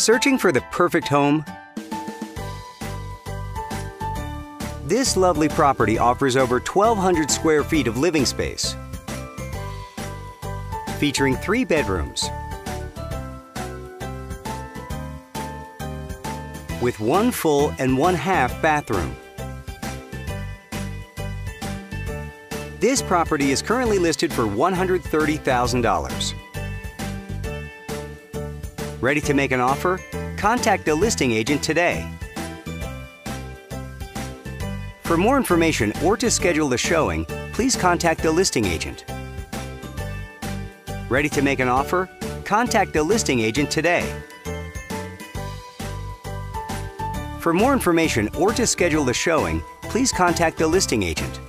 Searching for the perfect home? This lovely property offers over 1,200 square feet of living space, featuring three bedrooms, with one full and one half bathroom. This property is currently listed for $130,000. Ready to make an offer? Contact the listing agent today. For more information or to schedule a showing, please contact the listing agent. Ready to make an offer? Contact the listing agent today. For more information or to schedule the showing, please contact the listing agent.